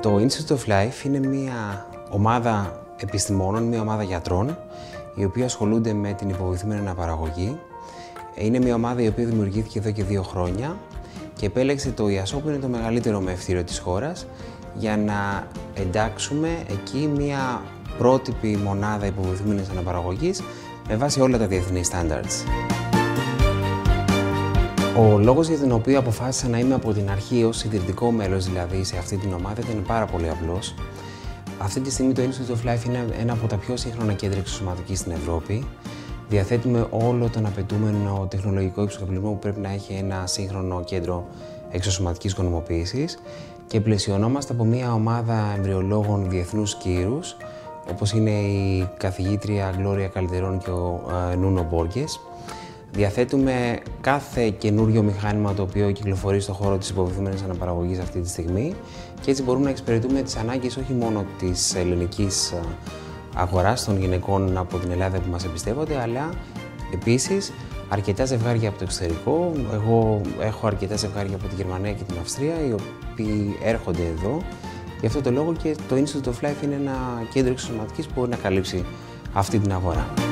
Το Institute of Life είναι μια ομάδα επιστημόνων, μια ομάδα γιατρών, οι οποίοι ασχολούνται με την υποβοηθούμενη αναπαραγωγή. Είναι μια ομάδα η οποία δημιουργήθηκε εδώ και δύο χρόνια και επέλεξε το ΙΑΣΟ που είναι το μεγαλύτερο μευτήριο της χώρας για να εντάξουμε εκεί μια πρότυπη μονάδα υποβοηθούμενης αναπαραγωγής με βάση όλα τα διεθνή standards. Ο λόγος για τον οποίο αποφάσισα να είμαι από την αρχή ως ιδρυτικό μέλος δηλαδή σε αυτή την ομάδα ήταν πάρα πολύ απλός. Αυτή τη στιγμή το Institute of Life είναι ένα από τα πιο σύγχρονα κέντρα εξωσωματικής στην Ευρώπη. Διαθέτουμε όλο τον απαιτούμενο τεχνολογικό εξοπλισμό που πρέπει να έχει ένα σύγχρονο κέντρο εξωσωματικής γονιμοποίησης και πλαισιωνόμαστε από μια ομάδα εμβριολόγων διεθνούς κύρους όπως είναι η καθηγήτρια Γλώρια Καλυτερών και ο ε, Νούνο Μπόργκες. Διαθέτουμε κάθε καινούριο μηχάνημα το οποίο κυκλοφορεί στον χώρο της υποβηθούμενης αναπαραγωγής αυτή τη στιγμή και έτσι μπορούμε να εξυπηρετούμε τις ανάγκες όχι μόνο της ελληνικής ε, αγοράς των γυναικών από την Ελλάδα που μας εμπιστεύονται, αλλά επίσης αρκετά ζευγάρια από το εξωτερικό. Εγώ έχω αρκετά ζευγάρια από τη Γερμανία και την Αυστρία, οι οποίοι έρχονται εδώ. Γι' αυτό το λόγο και το Institute of Life είναι ένα κέντρο εξωσωματικής που μπορεί να καλύψει αυτή την αγορά.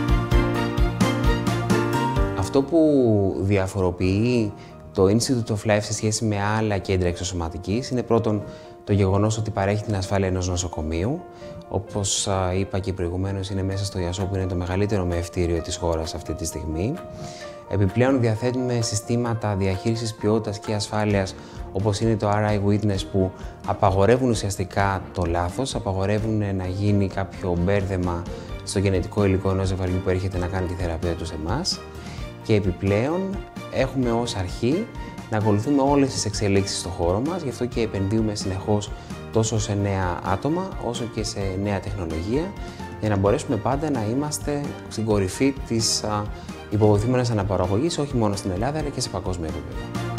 Αυτό που διαφοροποιεί το Institute of Life σε σχέση με άλλα κέντρα εξωσωματικής είναι πρώτον το γεγονός ότι παρέχει την ασφάλεια ενός νοσοκομείου. Όπως είπα και προηγουμένως είναι μέσα στο ΙΑΣΟ που είναι το μεγαλύτερο μεευτήριο της χώρας αυτή τη στιγμή. Επιπλέον διαθέτουμε συστήματα διαχείρισης ποιότητας και ασφάλειας όπως είναι το RI Witness που απαγορεύουν ουσιαστικά το λάθος, απαγορεύουν να γίνει κάποιο μπέρδεμα στο γενετικό υλικό ενός ζευγαριού που έρχεται να κάνει τη θεραπεία του σε εμάς. Και επιπλέον έχουμε ως αρχή να ακολουθούμε όλες τις εξελίξεις στο χώρο μας, γι' αυτό και επενδύουμε συνεχώς τόσο σε νέα άτομα όσο και σε νέα τεχνολογία για να μπορέσουμε πάντα να είμαστε στην κορυφή της υποβοηθούμενης αναπαραγωγής όχι μόνο στην Ελλάδα αλλά και σε παγκόσμιο επίπεδο.